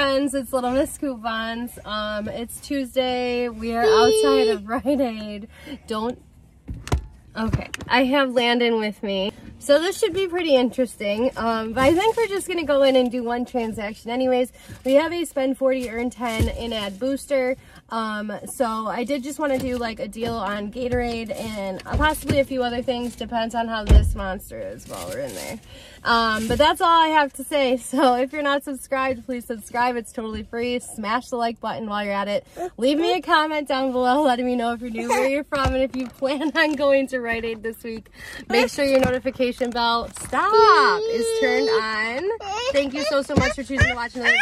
friends, it's Little Miss Coupons. Um, it's Tuesday. We are outside of Rite Aid. Don't. Okay, I have Landon with me. So this should be pretty interesting. Um, but I think we're just gonna go in and do one transaction anyways. We have a spend 40, earn 10 in-ad booster. Um, so I did just want to do like a deal on Gatorade and possibly a few other things. Depends on how this monster is while we're in there. Um, but that's all I have to say. So if you're not subscribed, please subscribe. It's totally free. Smash the like button while you're at it. Leave me a comment down below letting me know if you're new, where you're from, and if you plan on going to Rite Aid this week. Make sure your notification bell, stop, is turned on. Thank you so, so much for choosing to watch another video.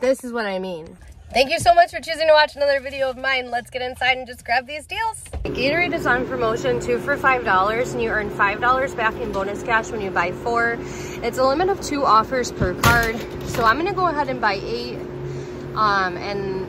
This is what I mean. Thank you so much for choosing to watch another video of mine. Let's get inside and just grab these deals. Gatorade is on promotion, two for $5, and you earn $5 back in bonus cash when you buy four. It's a limit of two offers per card. So I'm gonna go ahead and buy eight. Um, and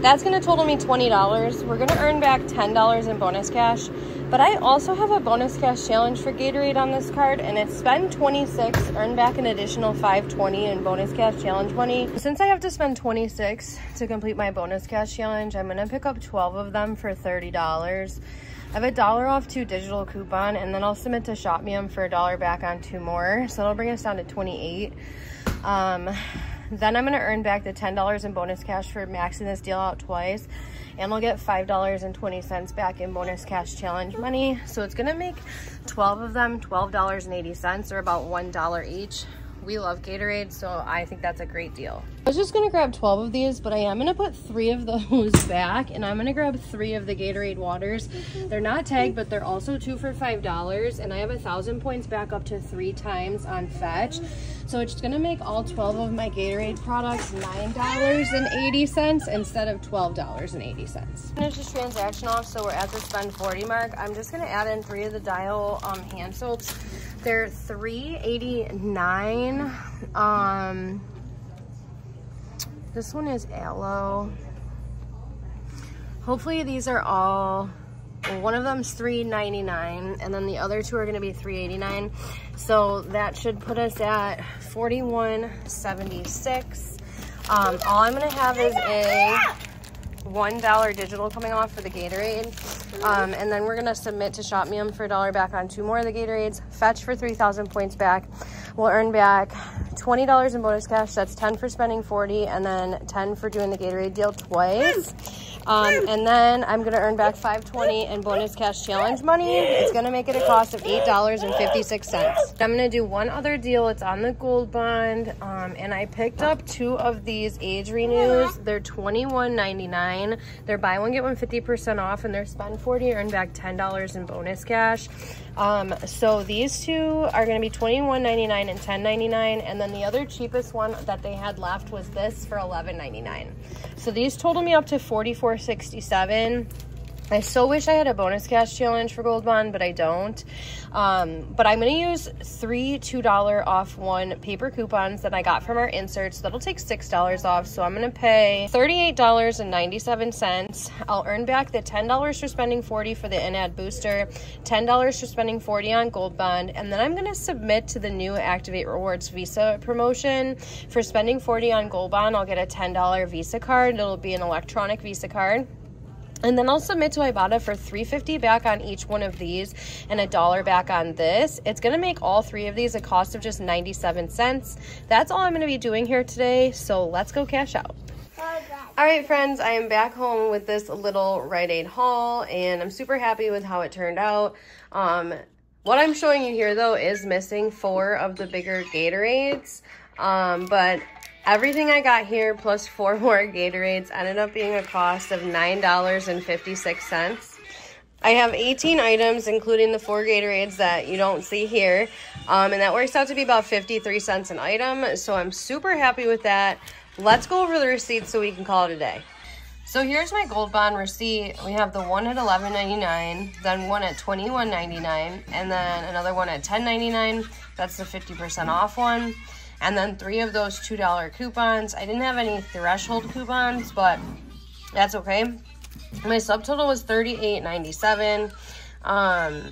that's gonna total me $20. We're gonna earn back $10 in bonus cash. But I also have a bonus cash challenge for Gatorade on this card, and it's spend 26, earn back an additional 520 in bonus cash challenge money. Since I have to spend 26 to complete my bonus cash challenge, I'm gonna pick up 12 of them for $30. I have a dollar off two digital coupon, and then I'll submit to Shopmium for a dollar back on two more. So it'll bring us down to 28. Um, then I'm gonna earn back the $10 in bonus cash for maxing this deal out twice and I'll get $5.20 back in bonus cash challenge money. So it's gonna make 12 of them $12.80 or about $1 each. We love Gatorade, so I think that's a great deal. I was just gonna grab 12 of these, but I am gonna put three of those back and I'm gonna grab three of the Gatorade waters. They're not tagged, but they're also two for $5 and I have a thousand points back up to three times on fetch. So it's gonna make all 12 of my Gatorade products $9.80 instead of $12.80. Finish this transaction off, so we're at the spend 40 mark. I'm just gonna add in three of the Dial um, hand soaps. They're 3.89. Um, this one is aloe. Hopefully these are all one of them's $3.99 and then the other two are gonna be $3.89. So that should put us at $41.76. Um, all I'm gonna have is a $1 digital coming off for the Gatorade. Um, and then we're gonna submit to Shopmium for a dollar back on two more of the Gatorades, fetch for 3,000 points back. We'll earn back $20 in bonus cash. That's 10 for spending 40 and then 10 for doing the Gatorade deal twice. Um, and then I'm going to earn back 520 and bonus cash challenge money. It's going to make it a cost of $8.56. I'm going to do one other deal. It's on the gold bond. Um, and I picked up two of these age renews. They're $21.99. They're buy one, get one 50% off. And they're spend 40, earn back $10 in bonus cash. Um, so these two are going to be $21.99 and $10.99. And then the other cheapest one that they had left was this for $11.99. So these totaled me up to 44.67. I so wish I had a bonus cash challenge for Gold Bond, but I don't. Um, but I'm going to use three $2 off one paper coupons that I got from our inserts. That'll take $6 off. So I'm going to pay $38.97. I'll earn back the $10 for spending 40 for the in-ad booster, $10 for spending 40 on Gold Bond, and then I'm going to submit to the new Activate Rewards Visa promotion. For spending 40 on Gold Bond, I'll get a $10 Visa card. It'll be an electronic Visa card. And then I'll submit to Ibotta for 350 back on each one of these and a dollar back on this. It's going to make all three of these a cost of just 97 cents. That's all I'm going to be doing here today. So let's go cash out. All right, friends, I am back home with this little Rite Aid haul, and I'm super happy with how it turned out. Um, what I'm showing you here, though, is missing four of the bigger Gatorades, um, but Everything I got here plus four more Gatorades ended up being a cost of $9.56. I have 18 items, including the four Gatorades that you don't see here. Um, and that works out to be about 53 cents an item. So I'm super happy with that. Let's go over the receipts so we can call it a day. So here's my Gold Bond receipt. We have the one at $11.99, then one at $21.99, and then another one at $10.99. That's the 50% off one and then three of those $2 coupons. I didn't have any threshold coupons, but that's okay. My subtotal was $38.97. Um,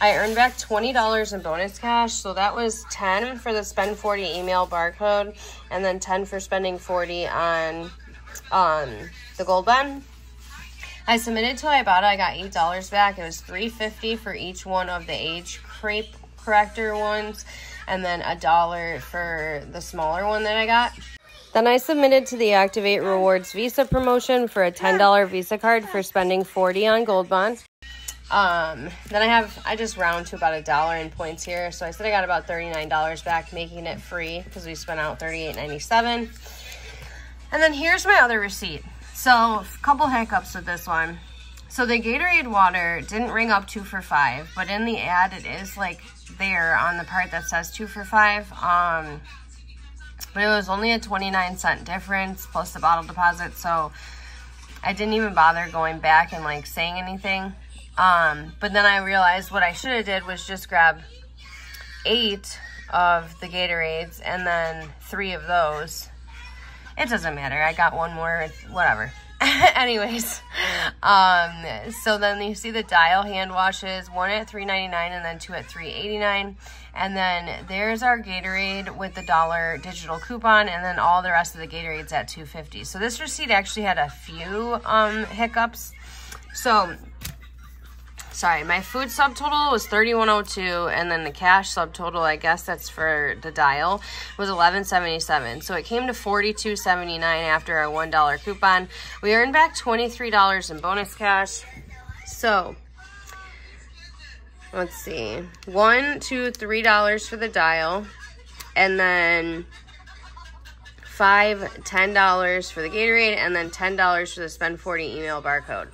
I earned back $20 in bonus cash. So that was 10 for the spend 40 email barcode and then 10 for spending 40 on um, the gold bond. I submitted till Ibotta. I got $8 back. It was $3.50 for each one of the age crepe corrector ones and then a dollar for the smaller one that I got. Then I submitted to the Activate Rewards Visa promotion for a $10 Visa card for spending 40 on gold bonds. Um, then I have, I just round to about a dollar in points here. So I said I got about $39 back, making it free because we spent out $38.97. And then here's my other receipt. So a couple hiccups with this one. So the Gatorade water didn't ring up two for five, but in the ad, it is like there on the part that says two for five. Um, but it was only a 29 cent difference plus the bottle deposit. So I didn't even bother going back and like saying anything. Um, but then I realized what I should have did was just grab eight of the Gatorades and then three of those. It doesn't matter. I got one more, whatever. Anyways, um, so then you see the dial hand washes, one at $3.99 and then two at $3.89. And then there's our Gatorade with the dollar digital coupon and then all the rest of the Gatorades at 250. So this receipt actually had a few um, hiccups. So sorry, my food subtotal was 3102 and then the cash subtotal, I guess that's for the dial, was 1177. So it came to 42.79 after our $1 coupon. We earned back $23 in bonus cash. So let's see, one, two, three dollars for the dial, and then five, ten dollars for the Gatorade, and then ten dollars for the spend 40 email barcode.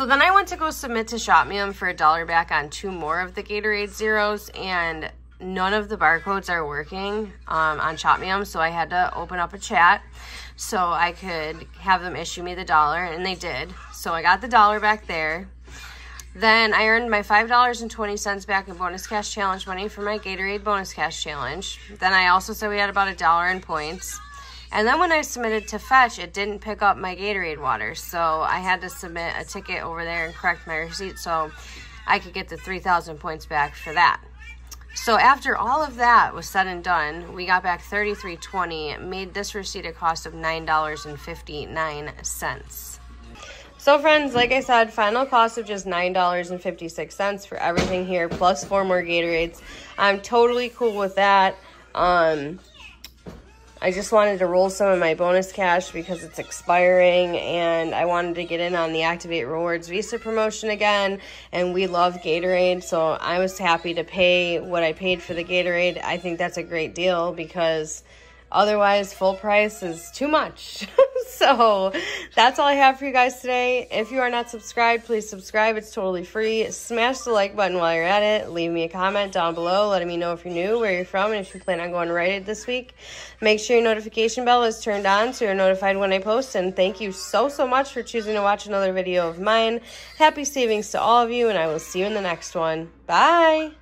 So then I went to go submit to Shopmium for a dollar back on two more of the Gatorade Zeros, and none of the barcodes are working um, on Shopmium, so I had to open up a chat so I could have them issue me the dollar, and they did. So I got the dollar back there. Then I earned my $5.20 back in bonus cash challenge money for my Gatorade bonus cash challenge. Then I also said we had about a dollar in points. And then when I submitted to Fetch, it didn't pick up my Gatorade water. So I had to submit a ticket over there and correct my receipt so I could get the 3,000 points back for that. So after all of that was said and done, we got back 33.20, made this receipt a cost of $9.59. So friends, like I said, final cost of just $9.56 for everything here, plus four more Gatorades. I'm totally cool with that. Um, I just wanted to roll some of my bonus cash because it's expiring and I wanted to get in on the Activate Rewards Visa promotion again. And we love Gatorade, so I was happy to pay what I paid for the Gatorade. I think that's a great deal because Otherwise, full price is too much. so that's all I have for you guys today. If you are not subscribed, please subscribe. It's totally free. Smash the like button while you're at it. Leave me a comment down below letting me know if you're new, where you're from, and if you plan on going to Rite Aid this week. Make sure your notification bell is turned on so you're notified when I post. And thank you so, so much for choosing to watch another video of mine. Happy savings to all of you, and I will see you in the next one. Bye!